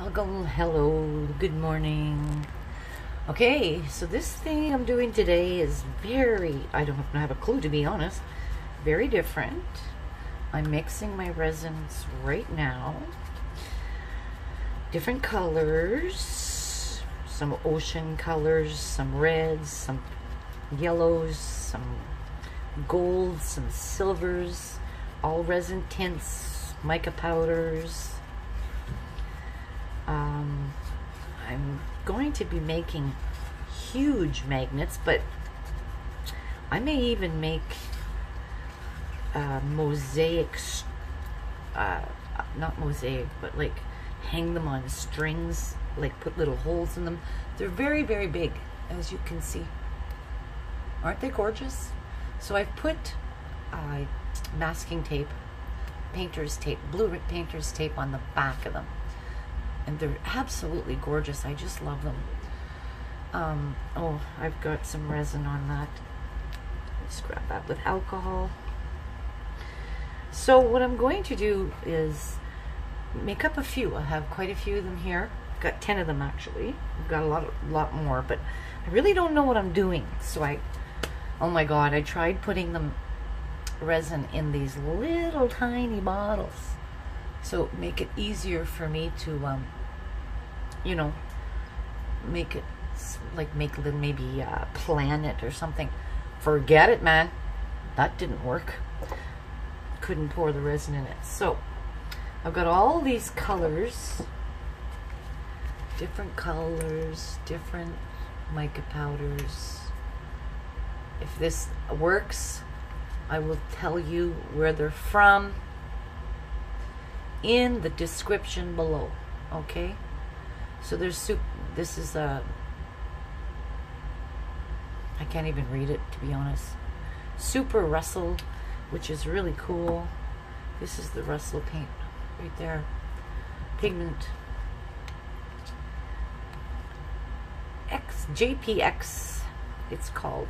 Hello, hello, good morning. Okay, so this thing I'm doing today is very, I don't have a clue to be honest, very different. I'm mixing my resins right now. Different colors, some ocean colors, some reds, some yellows, some golds, some silvers, all resin tints, mica powders. Um, I'm going to be making huge magnets, but I may even make uh, mosaics, uh, not mosaic, but like hang them on strings, like put little holes in them. They're very, very big, as you can see. Aren't they gorgeous? So I've put uh, masking tape, painter's tape, blue painter's tape on the back of them. And they're absolutely gorgeous. I just love them. Um, oh, I've got some resin on that. Let's grab that with alcohol. So what I'm going to do is make up a few. I have quite a few of them here. I've got 10 of them actually. I've got a lot, lot more, but I really don't know what I'm doing. So I, oh my God, I tried putting them resin in these little tiny bottles. So make it easier for me to, um, you know, make it like make maybe uh, planet or something. Forget it, man. That didn't work couldn't pour the resin in it. So I've got all these colors, different colors, different mica powders. If this works, I will tell you where they're from in the description below. Okay? So there's soup. This is a. I can't even read it to be honest. Super Russet which is really cool. This is the Russell paint right there. Pigment. X JPX it's called.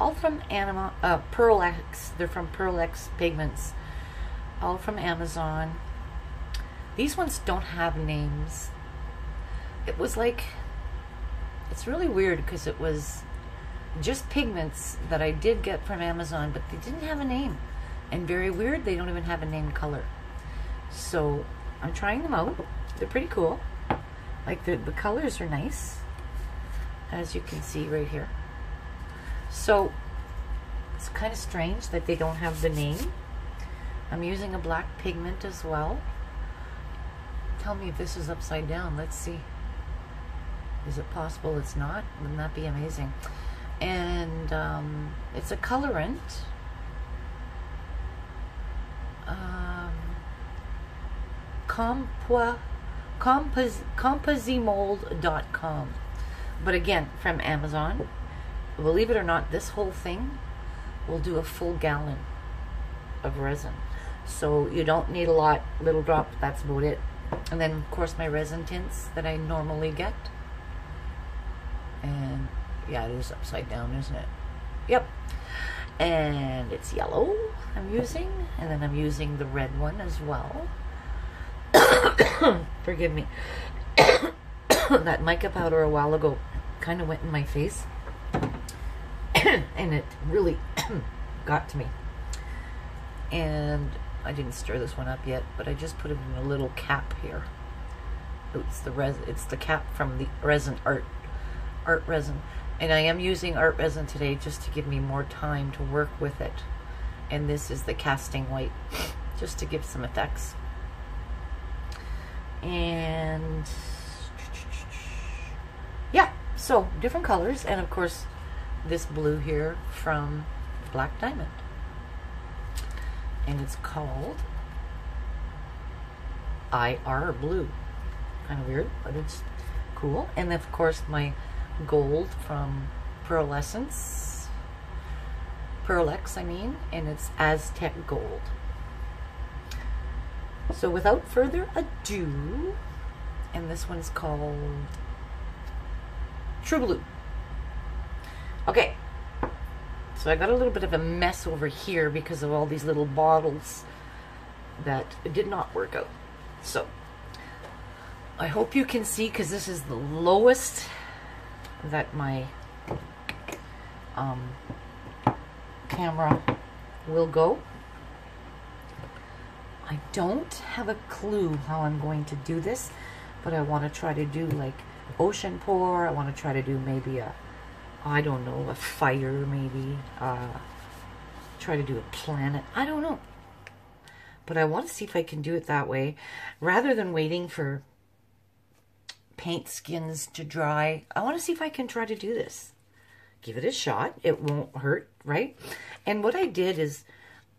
All from Anima uh Pearl X. They're from Pearl X Pigments. All from Amazon. These ones don't have names. It was like it's really weird because it was just pigments that I did get from Amazon, but they didn't have a name. And very weird, they don't even have a name color. So I'm trying them out. They're pretty cool. Like the, the colors are nice, as you can see right here. So it's kind of strange that they don't have the name. I'm using a black pigment as well. Tell me if this is upside down. Let's see. Is it possible it's not? Wouldn't that be amazing? and um, it's a colorant. Um, compo, compos, composimold.com. But again, from Amazon. Believe it or not, this whole thing will do a full gallon of resin. So you don't need a lot, little drop, that's about it. And then, of course, my resin tints that I normally get. And yeah, it is upside down, isn't it? Yep. And it's yellow I'm using. And then I'm using the red one as well. Forgive me. that mica powder a while ago kind of went in my face. and it really got to me. And I didn't stir this one up yet, but I just put it in a little cap here. It's the res it's the cap from the resin art art resin. And I am using art resin today just to give me more time to work with it. And this is the casting white, just to give some effects. And yeah, so different colors. And of course, this blue here from Black Diamond. And it's called IR Blue. Kind of weird, but it's cool. And of course, my gold from Pearlescence. Pearlex, I mean, and it's Aztec Gold. So without further ado, and this one's called True Blue. Okay, so I got a little bit of a mess over here because of all these little bottles that did not work out. So I hope you can see because this is the lowest that my um, camera will go. I don't have a clue how I'm going to do this, but I want to try to do like ocean pour. I want to try to do maybe a, I don't know, a fire maybe. Uh, try to do a planet. I don't know. But I want to see if I can do it that way rather than waiting for paint skins to dry. I want to see if I can try to do this. Give it a shot. It won't hurt, right? And what I did is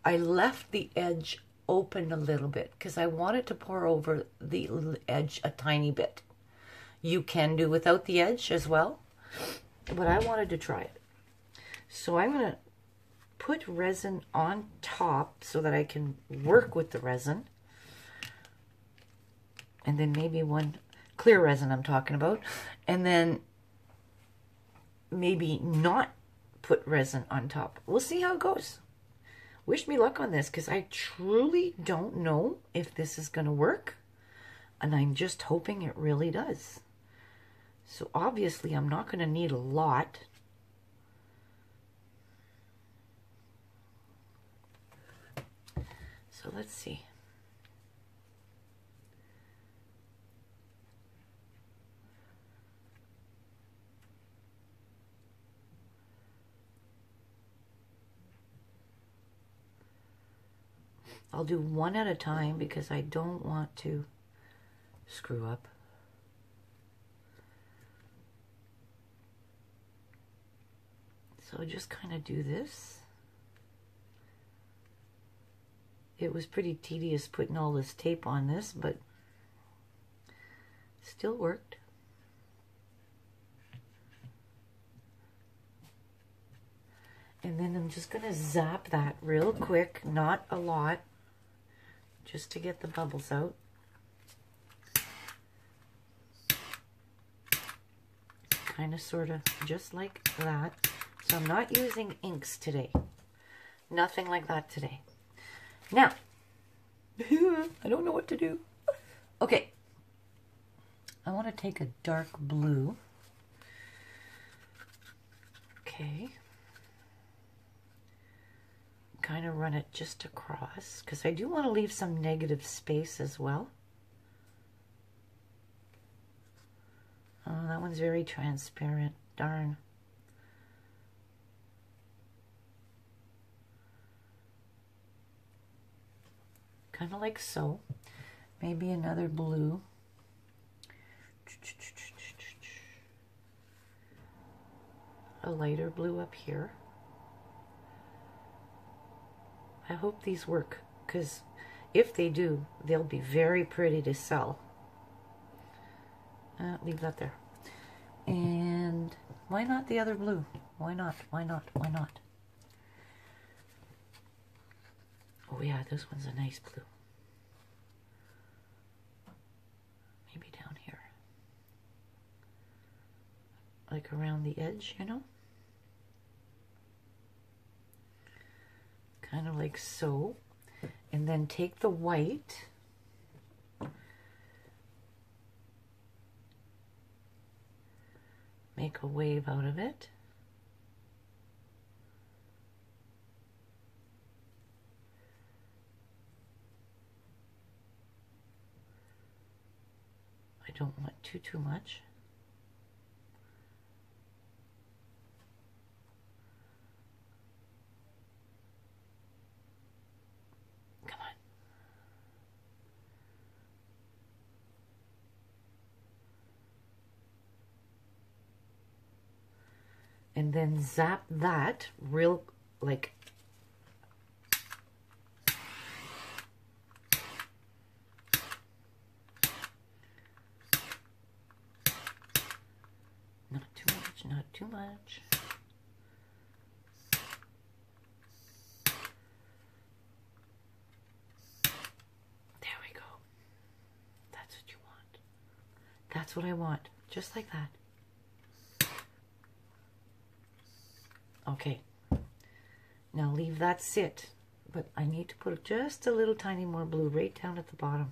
I left the edge open a little bit because I wanted to pour over the edge a tiny bit. You can do without the edge as well, but I wanted to try it. So I'm going to put resin on top so that I can work with the resin. And then maybe one clear resin I'm talking about. And then maybe not put resin on top. We'll see how it goes. Wish me luck on this because I truly don't know if this is going to work. And I'm just hoping it really does. So obviously I'm not going to need a lot. So let's see. I'll do one at a time because I don't want to screw up. So just kind of do this. It was pretty tedious putting all this tape on this, but still worked. And then I'm just going to zap that real quick, not a lot just to get the bubbles out. Kind of, sort of, just like that. So I'm not using inks today. Nothing like that today. Now, I don't know what to do. Okay. I want to take a dark blue. Okay kind of run it just across because I do want to leave some negative space as well. Oh, that one's very transparent. Darn. Kind of like so. Maybe another blue. A lighter blue up here. I hope these work because if they do, they'll be very pretty to sell. Uh, leave that there. And why not the other blue? Why not? Why not? Why not? Oh yeah, this one's a nice blue. Maybe down here. Like around the edge, you know? kind of like so. And then take the white make a wave out of it. I don't want too, too much. And then zap that real like not too much not too much. There we go. That's what you want. That's what I want. Just like that Okay. Now leave that sit, but I need to put just a little tiny more blue right down at the bottom.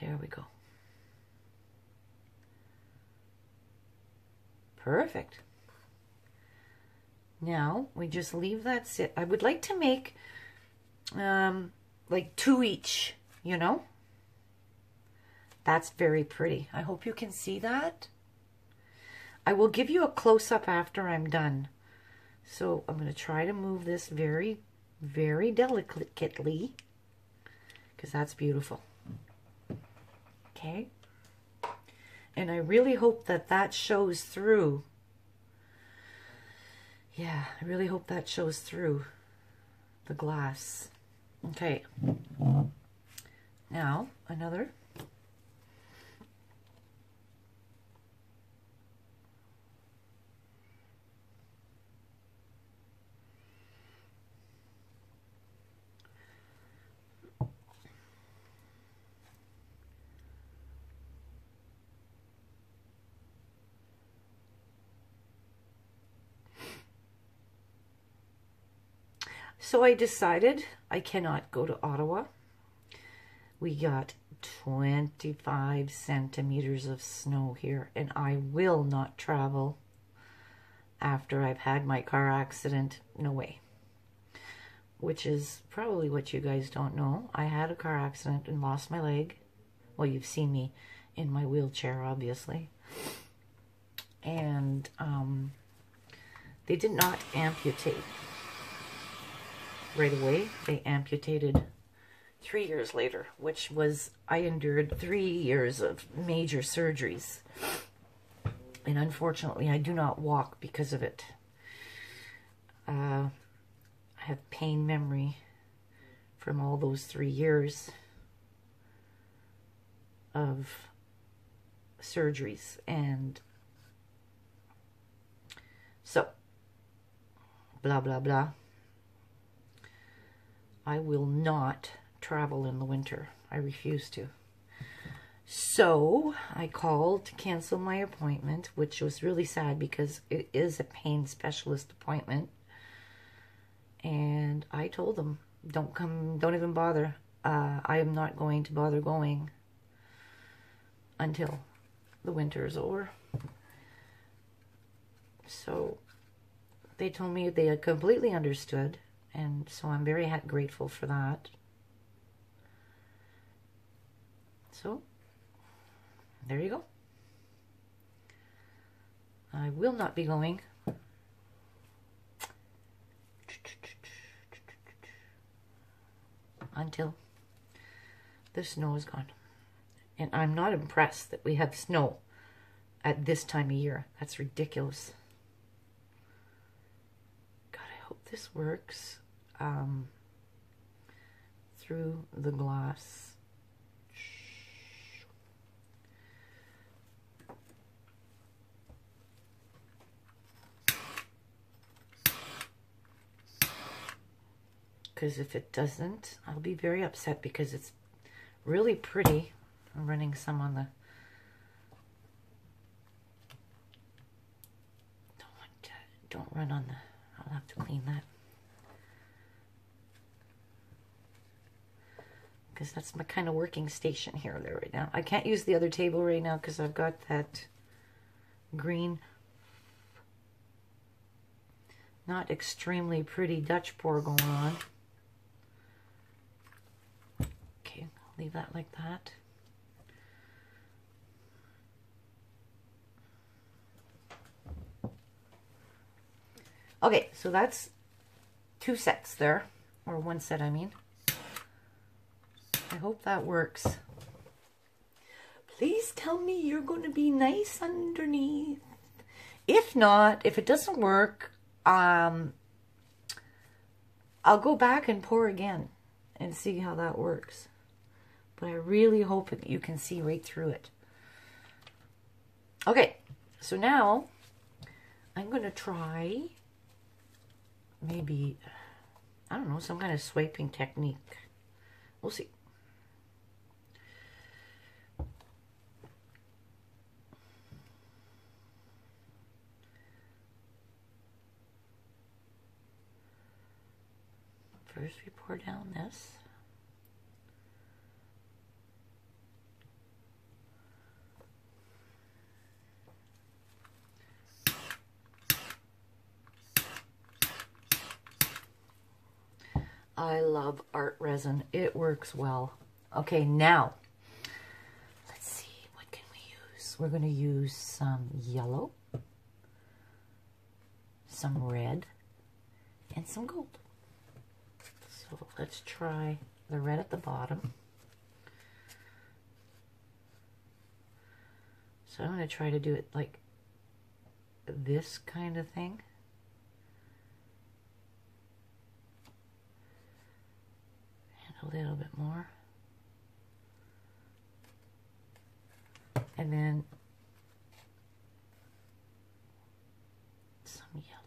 There we go. Perfect. Now we just leave that sit. I would like to make um, like two each, you know? That's very pretty. I hope you can see that. I will give you a close-up after I'm done. So I'm going to try to move this very, very delicately because that's beautiful. Okay. And I really hope that that shows through. Yeah, I really hope that shows through the glass. Okay. Now, another So I decided I cannot go to Ottawa. We got 25 centimeters of snow here, and I will not travel after I've had my car accident. No way. Which is probably what you guys don't know. I had a car accident and lost my leg. Well, you've seen me in my wheelchair, obviously. And um, they did not amputate right away. They amputated three years later, which was, I endured three years of major surgeries. And unfortunately, I do not walk because of it. Uh, I have pain memory from all those three years of surgeries. And so, blah, blah, blah. I will not travel in the winter. I refuse to. So I called to cancel my appointment, which was really sad because it is a pain specialist appointment. And I told them, don't come, don't even bother. Uh, I am not going to bother going until the winter is over. So they told me they had completely understood and so I'm very grateful for that. So, there you go. I will not be going. Until the snow is gone. And I'm not impressed that we have snow at this time of year. That's ridiculous. God, I hope this works um, through the glass. Because if it doesn't, I'll be very upset because it's really pretty. I'm running some on the don't run on the I'll have to clean that. Because that's my kind of working station here there right now. I can't use the other table right now because I've got that green, not extremely pretty Dutch pour going on. Okay, leave that like that. Okay, so that's two sets there, or one set I mean. Hope that works. Please tell me you're going to be nice underneath. If not, if it doesn't work, um, I'll go back and pour again and see how that works. But I really hope that you can see right through it. Okay, so now I'm going to try maybe, I don't know, some kind of swiping technique. We'll see. first we pour down this. I love art resin. It works well. Okay, now, let's see, what can we use? We're going to use some yellow, some red, and some gold. So let's try the red at the bottom. So I'm going to try to do it like this kind of thing. And a little bit more. And then some yellow.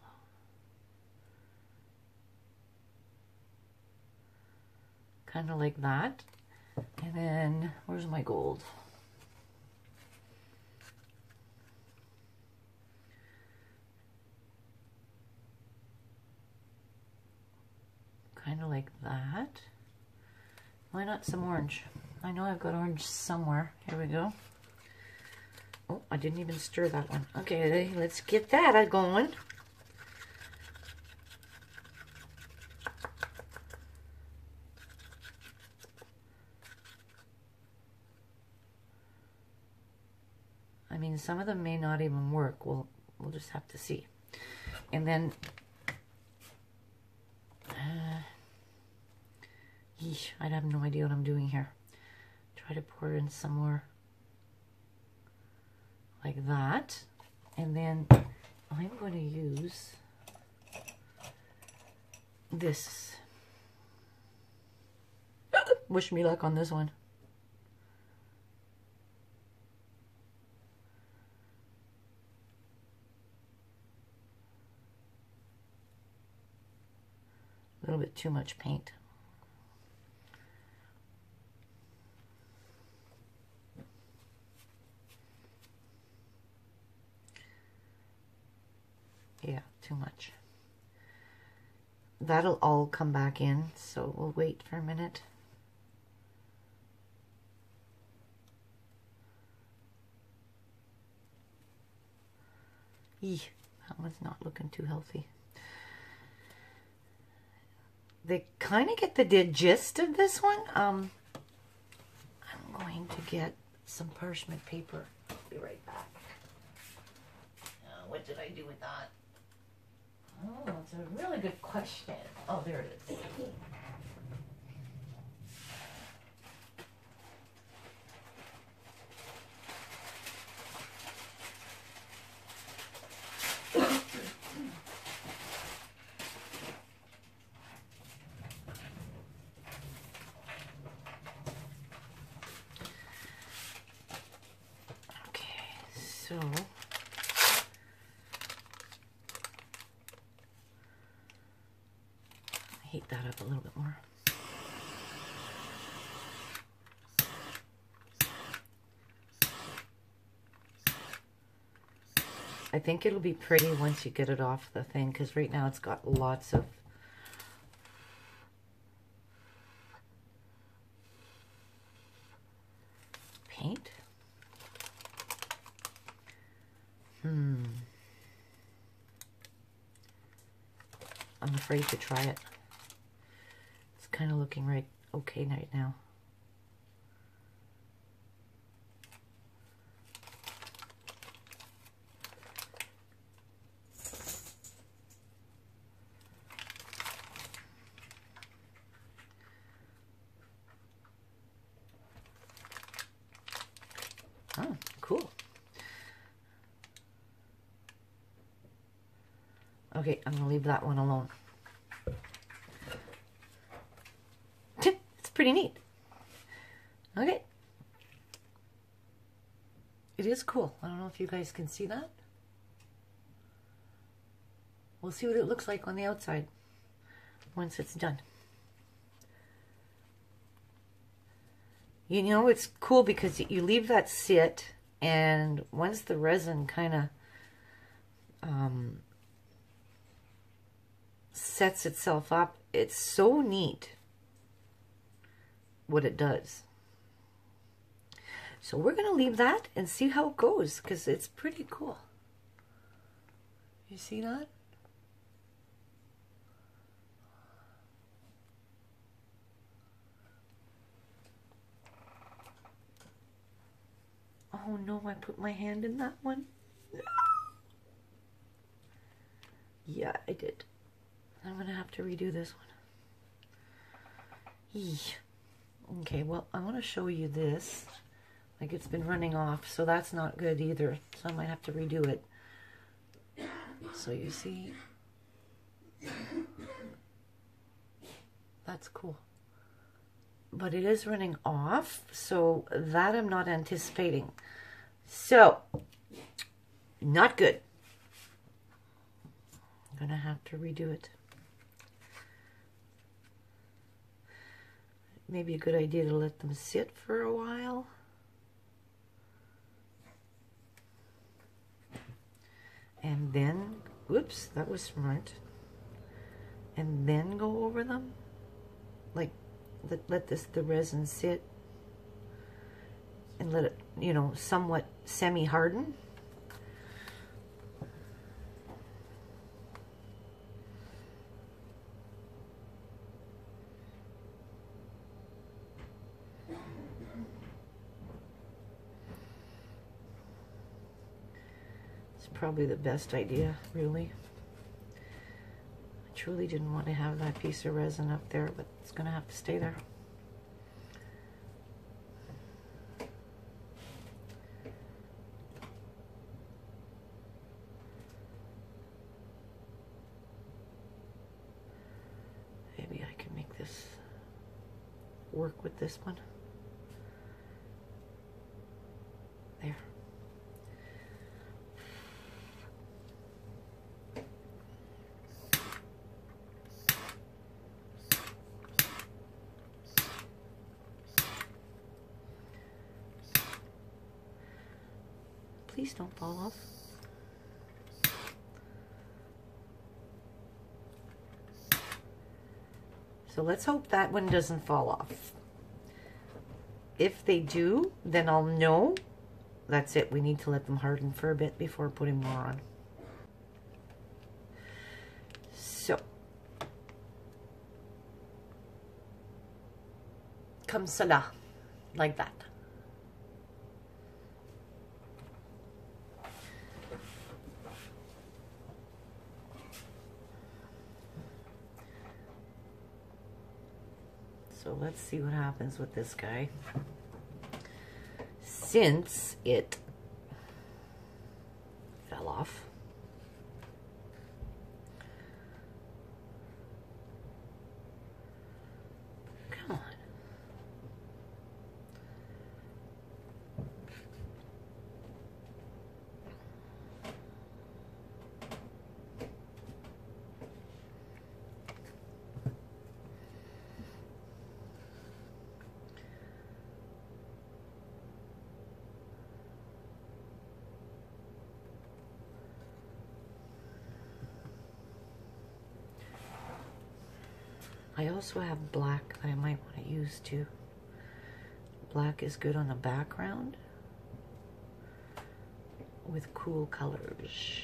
Kind of like that. And then, where's my gold? kind of like that. Why not some orange? I know I've got orange somewhere. Here we go. Oh, I didn't even stir that one. Okay, let's get that going. Some of them may not even work. We'll, we'll just have to see. And then uh, Yeesh, I have no idea what I'm doing here. Try to pour in somewhere like that. And then I'm going to use this. Wish me luck on this one. Too much paint. Yeah, too much. That'll all come back in, so we'll wait for a minute. Eeh, that one's not looking too healthy. They kind of get the gist of this one. Um, I'm going to get some parchment paper. I'll be right back. Uh, what did I do with that? Oh, it's a really good question. Oh, there it is. Okay, so heat that up a little bit more. I think it'll be pretty once you get it off the thing because right now it's got lots of paint. Hmm. I'm afraid to try it. Looking right okay right now. Oh, cool. Okay, I'm going to leave that one alone. It's pretty neat. Okay. It is cool. I don't know if you guys can see that. We'll see what it looks like on the outside once it's done. You know, it's cool because you leave that sit and once the resin kind of um, sets itself up, it's so neat what it does. So we're going to leave that and see how it goes because it's pretty cool. You see that? Oh no, I put my hand in that one. Yeah, I did. I'm going to have to redo this one. Okay, well, I want to show you this. Like it's been running off, so that's not good either. So I might have to redo it. So you see, that's cool. But it is running off, so that I'm not anticipating. So, not good. I'm gonna have to redo it. Maybe a good idea to let them sit for a while. And then, whoops, that was front, And then go over them. Like, let, let this, the resin sit. And let it, you know, somewhat semi-harden. Probably the best idea, really. I truly didn't want to have that piece of resin up there, but it's going to have to stay there. Maybe I can make this work with this one. Please don't fall off. So let's hope that one doesn't fall off. If they do, then I'll know. That's it. We need to let them harden for a bit before putting more on. So. Comme cela. Like that. So let's see what happens with this guy. Since it fell off. I have black that I might want to use too. Black is good on the background with cool colors.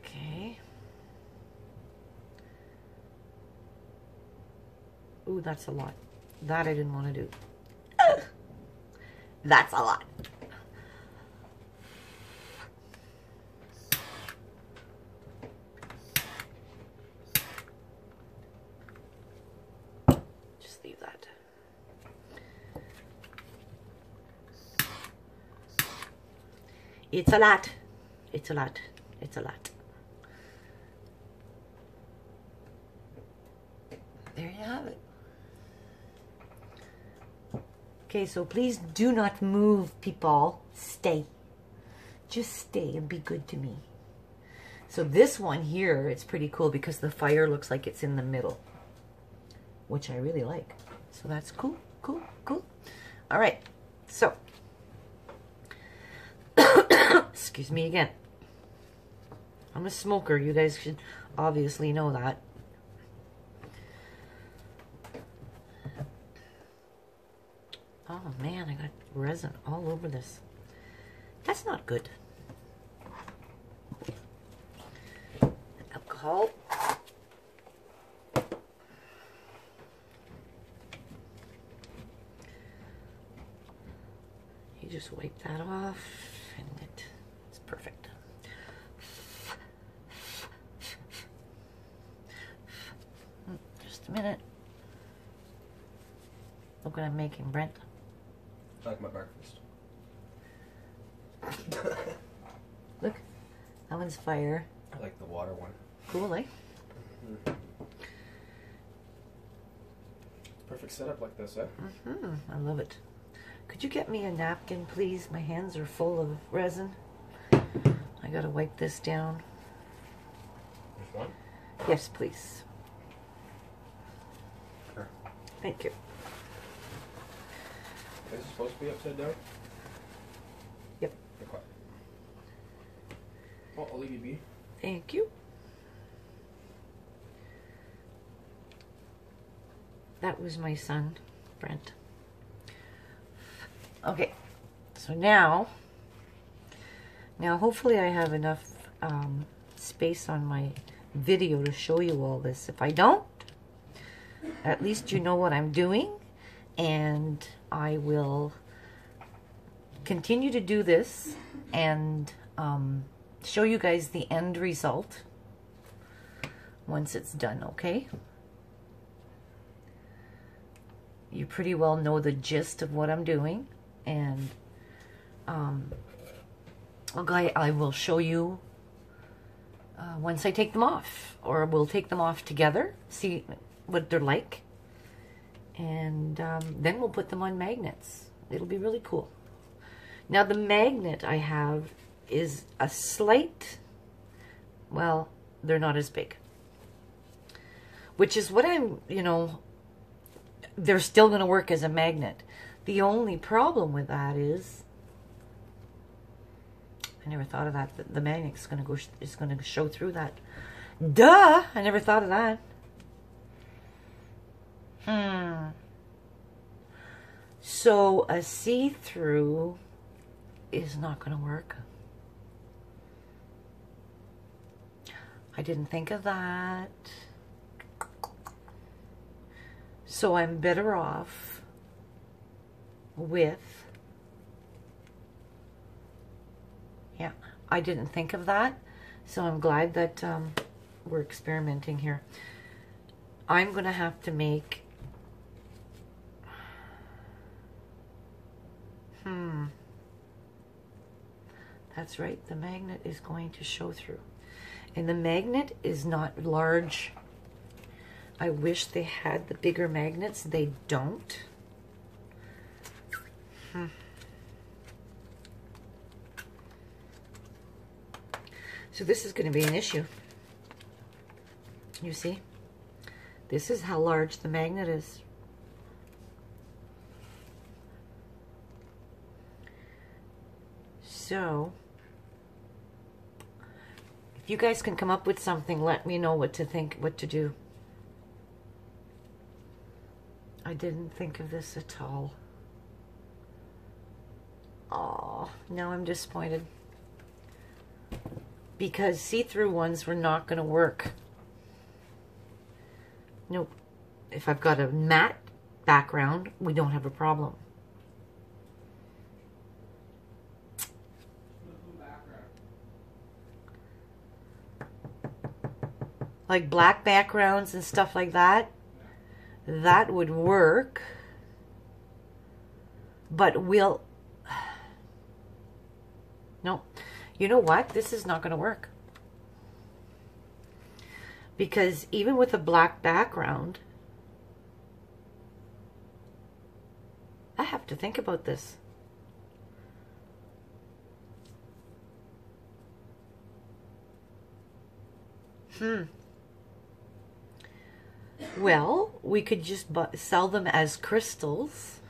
Okay. Ooh, that's a lot. That I didn't want to do. That's a lot. It's a lot. It's a lot. It's a lot. There you have it. Okay, so please do not move, people. Stay. Just stay and be good to me. So this one here, it's pretty cool because the fire looks like it's in the middle, which I really like. So that's cool, cool, cool. All right, so Excuse me again. I'm a smoker. You guys should obviously know that. Oh man, I got resin all over this. That's not good. Alcohol. me just wipe that off and it, it's perfect. Just a minute. Look what I'm making, Brent. Like my breakfast. Look, that one's fire. I like the water one. Cool, eh? Perfect setup like this, eh? hmm I love it. Could you get me a napkin, please? My hands are full of resin. I gotta wipe this down. There's one. Yes, please. Thank you. Is it supposed to be upside down? Yep. Okay. Well, I'll leave you be. Thank you. That was my son, Brent. Okay, so now, now hopefully I have enough um, space on my video to show you all this. If I don't, at least you know what I'm doing, and I will continue to do this and um, show you guys the end result once it's done, okay? You pretty well know the gist of what I'm doing, and um, okay, I will show you uh, once I take them off, or we'll take them off together, see what they're like, and um, then we'll put them on magnets. It'll be really cool. Now the magnet I have is a slight, well, they're not as big. Which is what I'm, you know, they're still going to work as a magnet. The only problem with that is, I never thought of that. The, magnet's going to go, is going to show through that. Duh! I never thought of that. Hmm. So a see-through is not going to work. I didn't think of that. So I'm better off with, yeah, I didn't think of that. So I'm glad that um, we're experimenting here. I'm going to have to make, hmm, that's right, the magnet is going to show through. And the magnet is not large. I wish they had the bigger magnets. They don't. Hmm. So this is going to be an issue. You see? This is how large the magnet is. So, if you guys can come up with something, let me know what to think, what to do. I didn't think of this at all. Oh, now I'm disappointed. Because see-through ones were not going to work. Nope. If I've got a matte background, we don't have a problem. Like black backgrounds and stuff like that, that would work. But we'll... No. You know what? This is not going to work. Because even with a black background, I have to think about this. Hmm. Well, we could just sell them as crystals.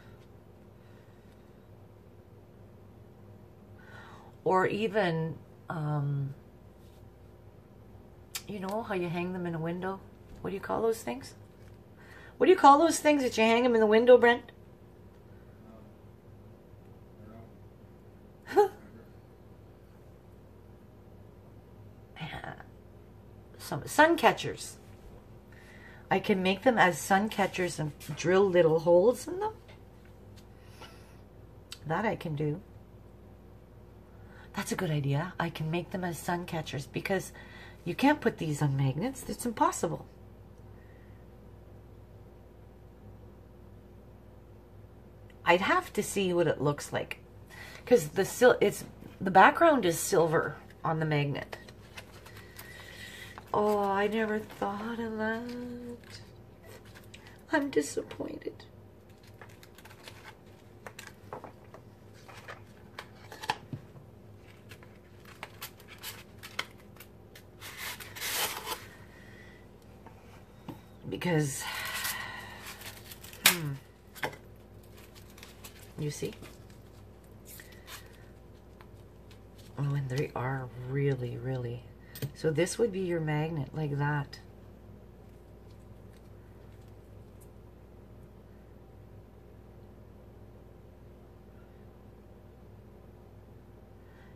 Or even, um, you know how you hang them in a window? What do you call those things? What do you call those things that you hang them in the window, Brent? Some sun catchers. I can make them as sun catchers and drill little holes in them. That I can do. That's a good idea. I can make them as sun catchers because you can't put these on magnets. It's impossible. I'd have to see what it looks like because the sil it's the background is silver on the magnet. Oh, I never thought of that. I'm disappointed. Because, hmm, you see? And they are really, really. So this would be your magnet like that.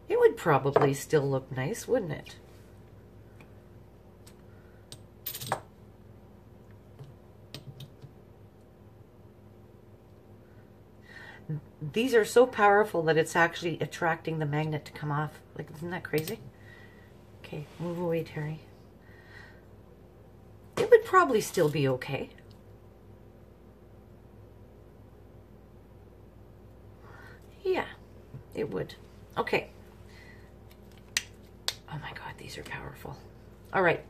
It would probably still look nice, wouldn't it? These are so powerful that it's actually attracting the magnet to come off. Like, isn't that crazy? Okay, move away, Terry. It would probably still be okay. Yeah, it would. Okay. Oh my god, these are powerful. All right.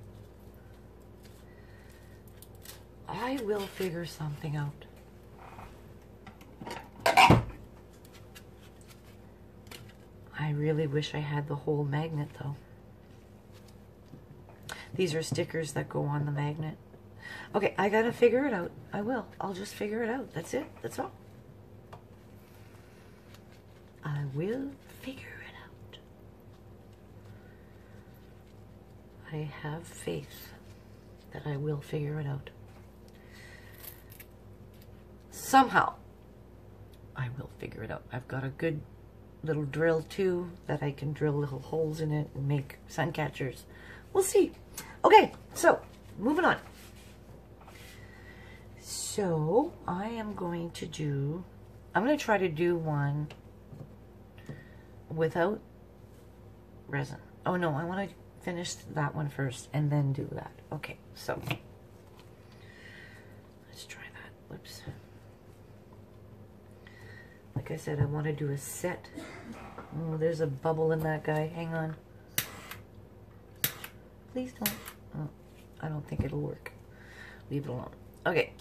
I will figure something out. I really wish I had the whole magnet though. These are stickers that go on the magnet. Okay, I gotta figure it out. I will. I'll just figure it out. That's it. That's all. I will figure it out. I have faith that I will figure it out. Somehow, I will figure it out. I've got a good little drill too that I can drill little holes in it and make sun catchers. We'll see. Okay, so moving on. So I am going to do, I'm going to try to do one without resin. Oh no, I want to finish that one first and then do that. Okay, so let's try that. Whoops. Like I said, I want to do a set. Oh, there's a bubble in that guy. Hang on. Please don't. Oh, I don't think it'll work. Leave it alone. Okay. Okay.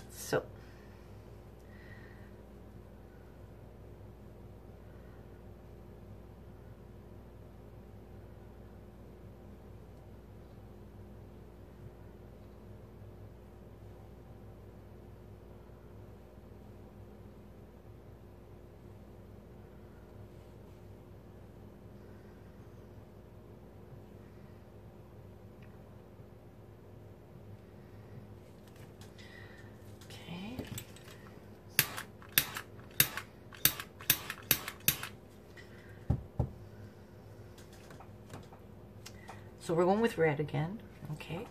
So we're going with red again. Okay.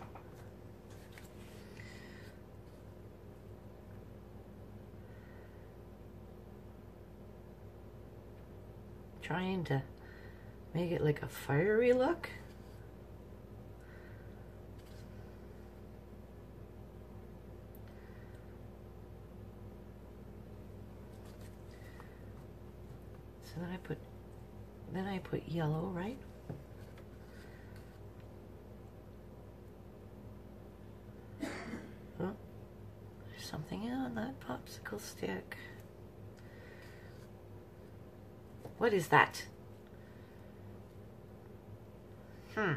Trying to make it like a fiery look. So then I put, then I put yellow, right? Oh, there's something on that popsicle stick. What is that? Hmm.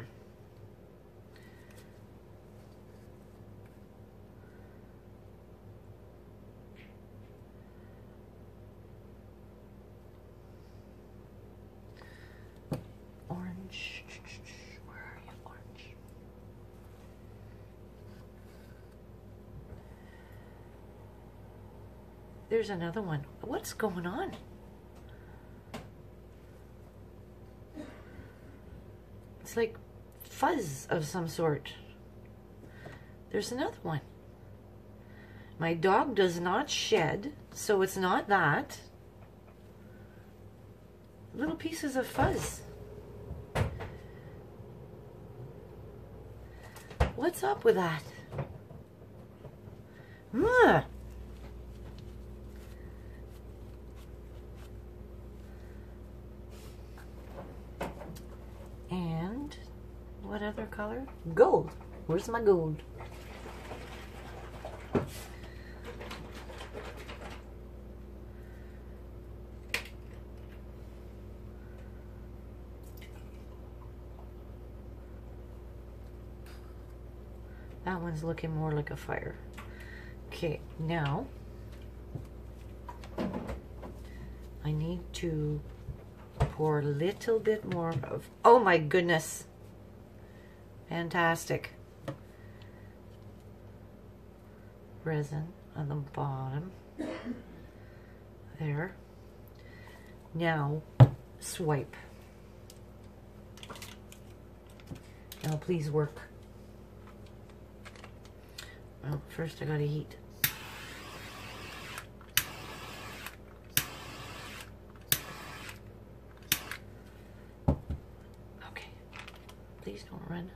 There's another one. What's going on? It's like fuzz of some sort. There's another one. My dog does not shed, so it's not that. Little pieces of fuzz. What's up with that? Ugh. Other color? Gold. Where's my gold? That one's looking more like a fire. Okay, now I need to pour a little bit more of, oh my goodness. Fantastic. Resin on the bottom. There. Now, swipe. Now please work. Well, first I gotta heat. Okay. Please don't run.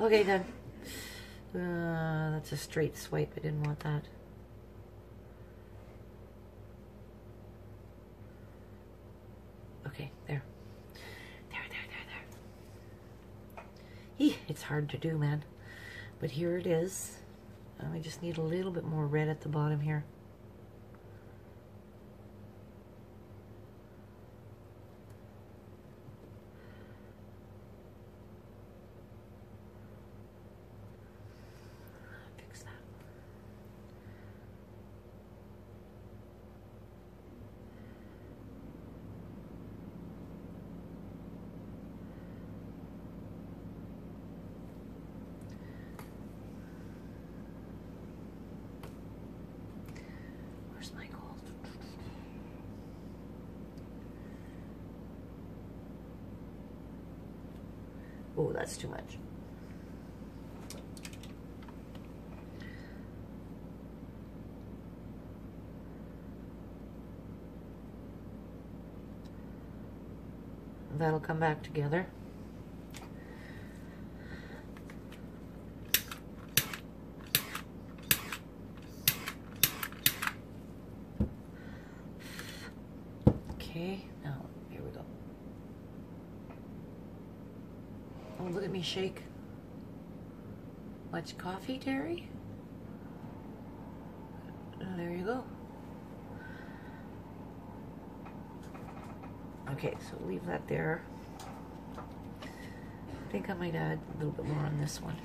Okay then. Uh, that's a straight swipe. I didn't want that. Okay, there. There, there, there, there. Eeh, it's hard to do, man. But here it is. Uh, I just need a little bit more red at the bottom here. Fix that. Where's my gold? Oh, that's too much. That'll come back together. Okay, now here we go. Oh, look at me shake. Much coffee, Terry? Uh, there you go. Okay, so leave that there. I think I might add a little bit more on this one.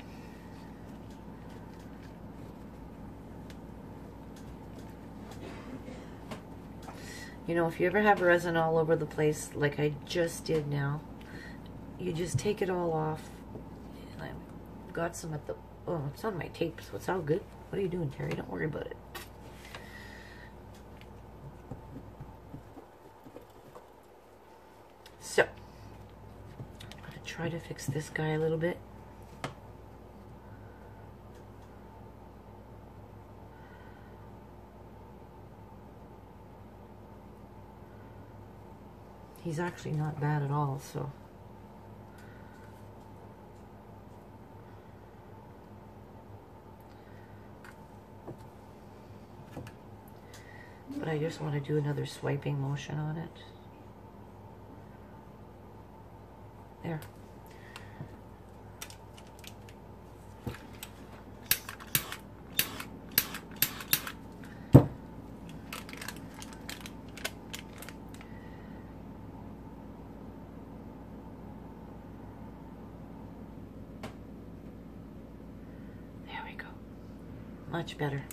You know, if you ever have resin all over the place, like I just did now, you just take it all off. I've got some at the, oh, it's on my tape, so it's all good. What are you doing, Terry? Don't worry about it. So, I'm going to try to fix this guy a little bit. He's actually not bad at all, so. But I just want to do another swiping motion on it. There. There we go. Much better.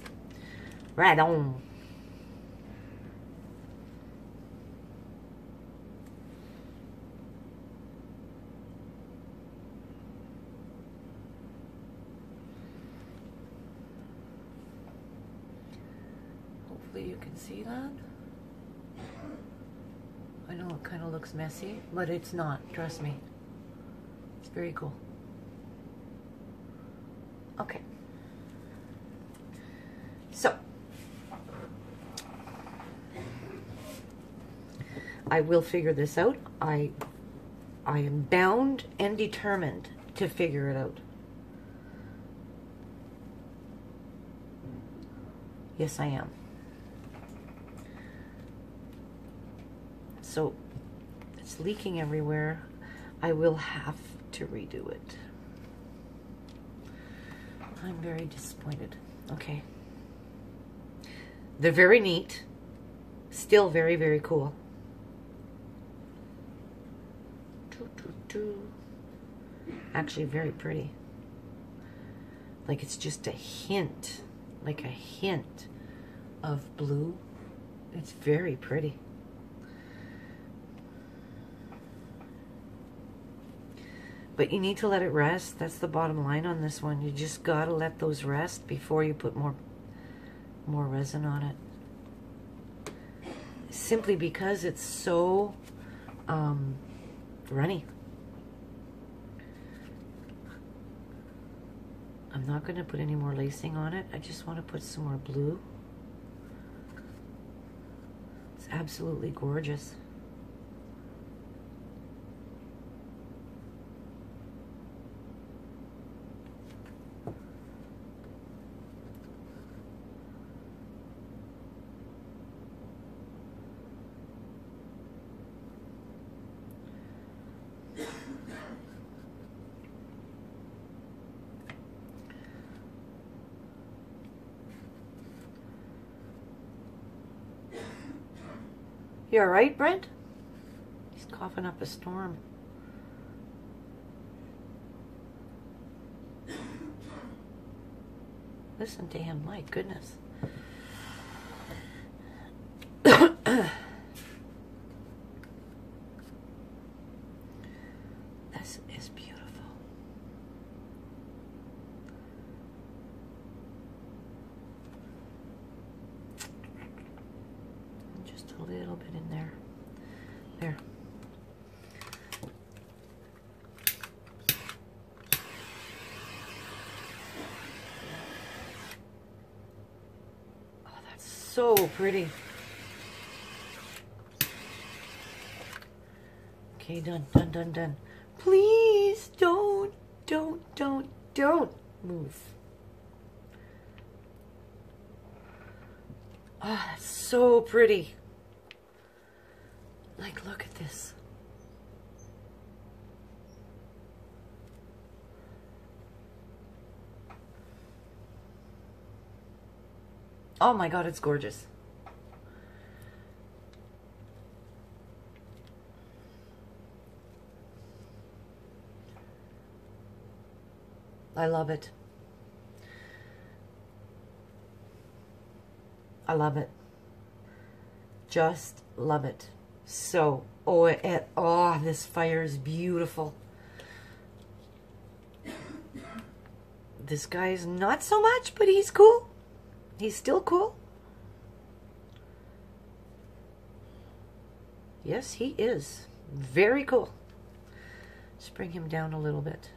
Right on. Hopefully you can see that. I know it kind of looks messy, but it's not. Trust me. It's very cool. Okay. So, I will figure this out. I I am bound and determined to figure it out. Yes, I am. So it's leaking everywhere. I will have to redo it. I'm very disappointed. Okay. They're very neat. Still very, very cool. Actually, very pretty. Like it's just a hint, like a hint of blue. It's very pretty. But you need to let it rest. That's the bottom line on this one. You just got to let those rest before you put more more resin on it. Simply because it's so um, runny. I'm not going to put any more lacing on it. I just want to put some more blue. It's absolutely gorgeous. You alright, Brent? He's coughing up a storm. Listen to him, my goodness. this is beautiful. Just a little bit in there. There. Oh, that's so pretty. Okay, done, done, done, done. Please don't, don't, don't, don't move. Oh, so pretty. Like, look at this. Oh my god, it's gorgeous. I love it. I love it. Just love it. So, oh, it, oh, this fire is beautiful. This guy is not so much, but he's cool. He's still cool. Yes, he is. Very cool. Let's bring him down a little bit.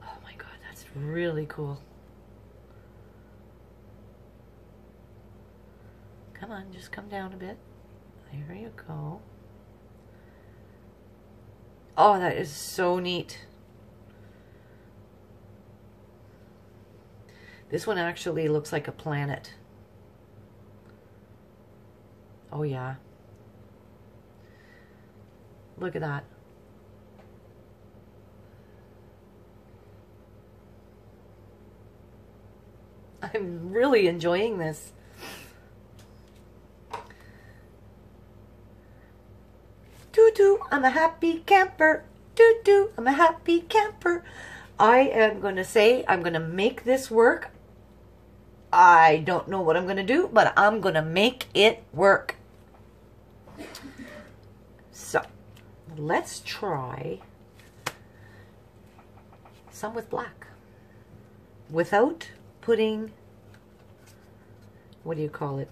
Oh my god, that's really cool. Come on, just come down a bit. There you go. Oh, that is so neat. This one actually looks like a planet. Oh, yeah. Look at that. I'm really enjoying this. Doo, I'm a happy camper. Doo, I'm a happy camper. I am going to say I'm going to make this work. I don't know what I'm going to do, but I'm going to make it work. So, let's try some with black without putting, what do you call it?